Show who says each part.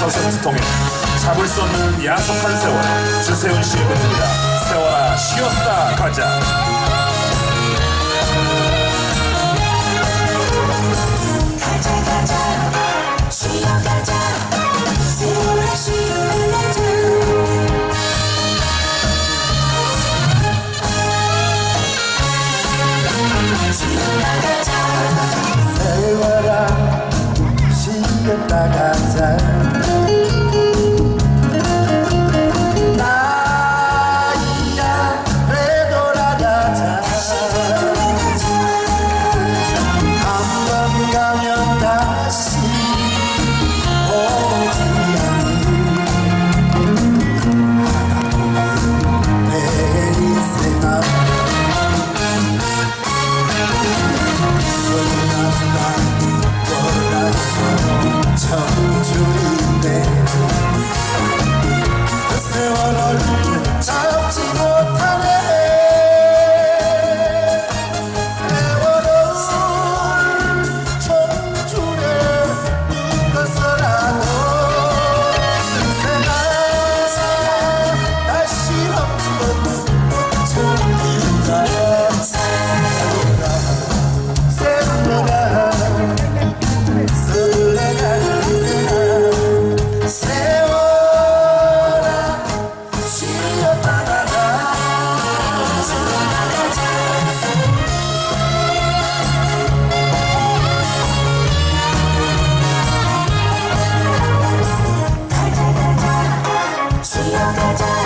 Speaker 1: 서서히 통해 잡을 수 없는 야속한 세월 주세훈 씨의 곡입니다. 세월아 쉬었다 가자
Speaker 2: da da da